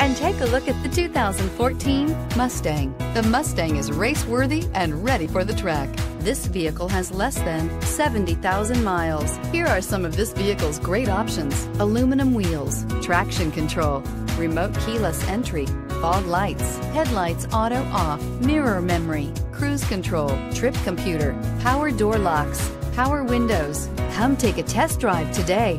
and take a look at the 2014 Mustang. The Mustang is race worthy and ready for the track. This vehicle has less than 70,000 miles. Here are some of this vehicle's great options aluminum wheels, traction control, remote keyless entry, fog lights, headlights auto off, mirror memory, cruise control, trip computer, power door locks, power windows. Come take a test drive today.